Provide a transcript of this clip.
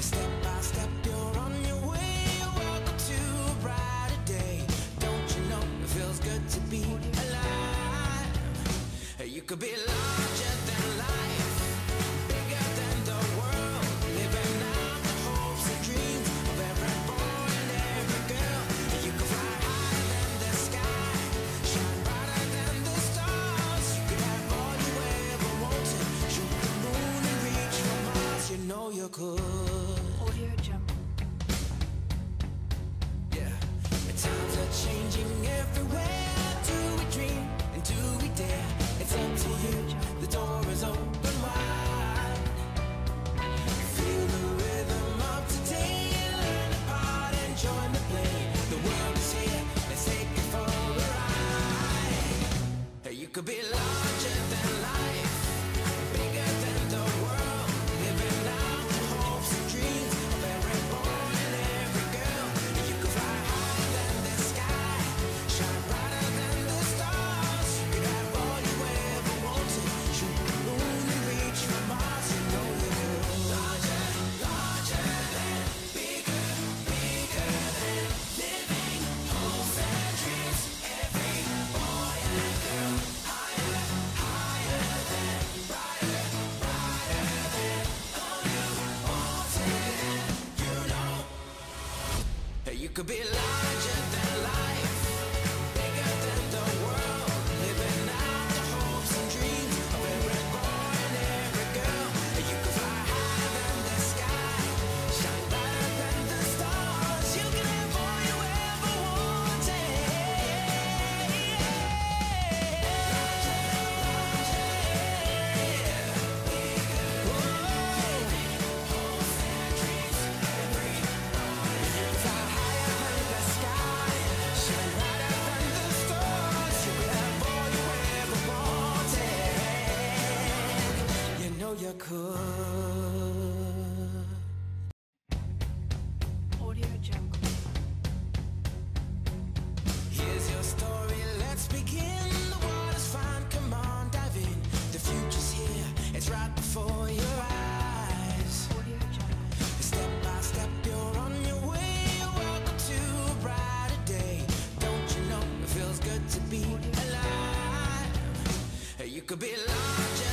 Step by step, you're on your way. Welcome to a brighter day. Don't you know it feels good to be alive? You could be larger. feel good. Audio jump. Yeah. And times are changing everywhere. Do we dream and do we dare? It's up to you. The door is open wide. Feel the rhythm of today. Learn apart and join the play. The world is here. Let's take it for a ride. Hey, you could be. You could be larger than life, could. Audio Jungle. Here's your story, let's begin. The water's fine, come on, dive in. The future's here, it's right before your eyes. Step by step, you're on your way. Welcome to a brighter day. Don't you know it feels good to be alive? You could be alive.